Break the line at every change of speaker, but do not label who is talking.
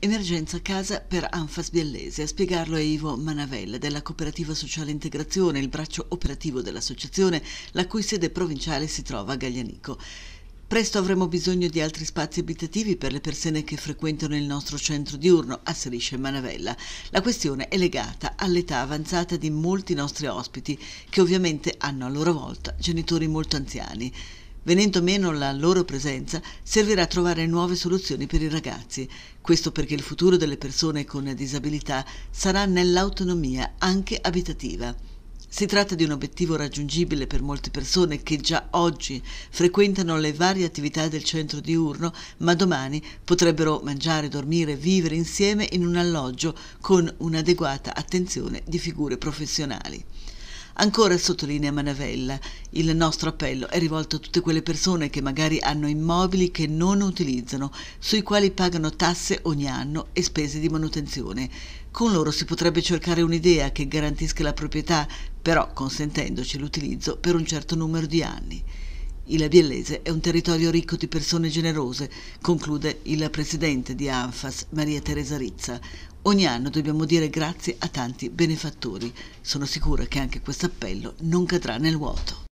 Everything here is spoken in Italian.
Emergenza casa per Anfas Biellese. A spiegarlo è Ivo Manavella della Cooperativa Sociale Integrazione, il braccio operativo dell'associazione, la cui sede provinciale si trova a Gaglianico. Presto avremo bisogno di altri spazi abitativi per le persone che frequentano il nostro centro diurno, asserisce Manavella. La questione è legata all'età avanzata di molti nostri ospiti, che ovviamente hanno a loro volta genitori molto anziani. Venendo meno la loro presenza, servirà a trovare nuove soluzioni per i ragazzi. Questo perché il futuro delle persone con disabilità sarà nell'autonomia anche abitativa. Si tratta di un obiettivo raggiungibile per molte persone che già oggi frequentano le varie attività del centro diurno, ma domani potrebbero mangiare, dormire, vivere insieme in un alloggio con un'adeguata attenzione di figure professionali. Ancora sottolinea Manavella, il nostro appello è rivolto a tutte quelle persone che magari hanno immobili che non utilizzano, sui quali pagano tasse ogni anno e spese di manutenzione. Con loro si potrebbe cercare un'idea che garantisca la proprietà, però consentendoci l'utilizzo per un certo numero di anni. Il Biellese è un territorio ricco di persone generose, conclude il presidente di ANFAS, Maria Teresa Rizza. Ogni anno dobbiamo dire grazie a tanti benefattori. Sono sicura che anche questo appello non cadrà nel vuoto.